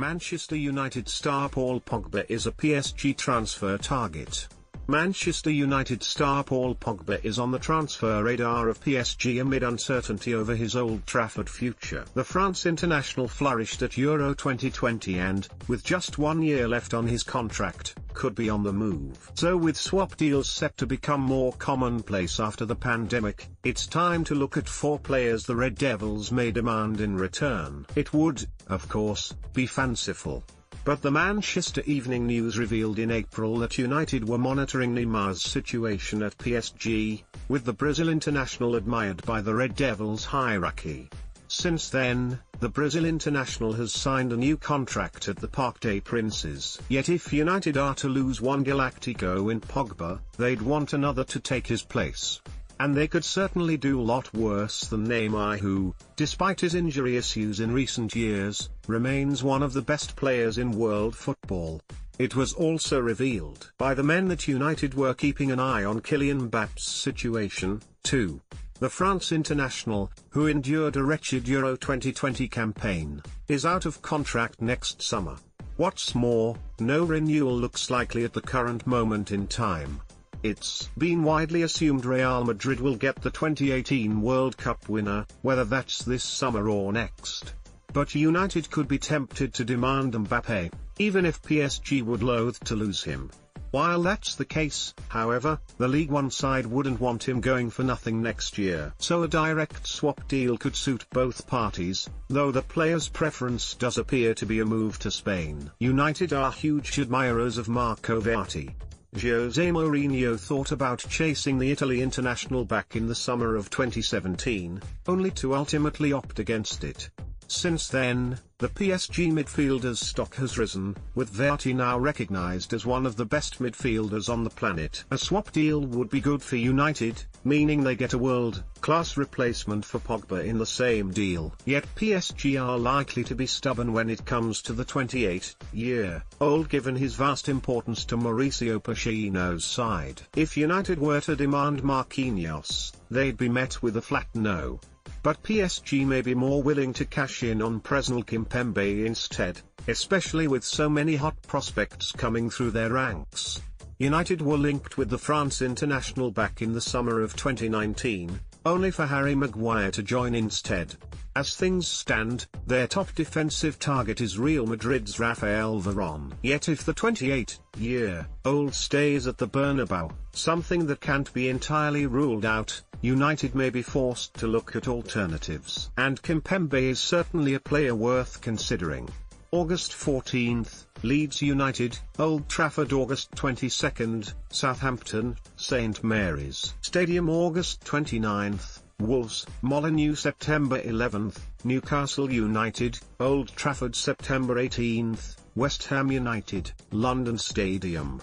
Manchester United star Paul Pogba is a PSG transfer target. Manchester United star Paul Pogba is on the transfer radar of PSG amid uncertainty over his Old Trafford future. The France international flourished at Euro 2020 and, with just one year left on his contract, could be on the move. So with swap deals set to become more commonplace after the pandemic, it's time to look at four players the Red Devils may demand in return. It would, of course, be fanciful. But the Manchester Evening News revealed in April that United were monitoring Neymar's situation at PSG, with the Brazil international admired by the Red Devils hierarchy. Since then, the Brazil international has signed a new contract at the Parc des Princes. Yet if United are to lose one Galactico in Pogba, they'd want another to take his place. And they could certainly do a lot worse than Neymar who, despite his injury issues in recent years, remains one of the best players in world football. It was also revealed by the men that United were keeping an eye on Kylian Mbappe's situation, too. The France international, who endured a wretched Euro 2020 campaign, is out of contract next summer. What's more, no renewal looks likely at the current moment in time. It's been widely assumed Real Madrid will get the 2018 World Cup winner, whether that's this summer or next. But United could be tempted to demand Mbappe, even if PSG would loathe to lose him. While that's the case, however, the Ligue 1 side wouldn't want him going for nothing next year. So a direct swap deal could suit both parties, though the player's preference does appear to be a move to Spain. United are huge admirers of Marco Verratti, Jose Mourinho thought about chasing the Italy international back in the summer of 2017, only to ultimately opt against it. Since then, the PSG midfielder's stock has risen, with Verratti now recognized as one of the best midfielders on the planet. A swap deal would be good for United, meaning they get a world-class replacement for Pogba in the same deal. Yet PSG are likely to be stubborn when it comes to the 28-year-old given his vast importance to Mauricio Pochettino's side. If United were to demand Marquinhos, they'd be met with a flat no. But PSG may be more willing to cash in on Presnel Kimpembe instead, especially with so many hot prospects coming through their ranks. United were linked with the France international back in the summer of 2019, only for Harry Maguire to join instead. As things stand, their top defensive target is Real Madrid's Rafael Varane. Yet if the 28-year-old stays at the Bernabeu, something that can't be entirely ruled out, United may be forced to look at alternatives. And Kimpembe is certainly a player worth considering. August 14th, Leeds United, Old Trafford August 22nd, Southampton, St Mary's Stadium August 29th, Wolves, Molineux September 11th, Newcastle United, Old Trafford September 18th, West Ham United, London Stadium.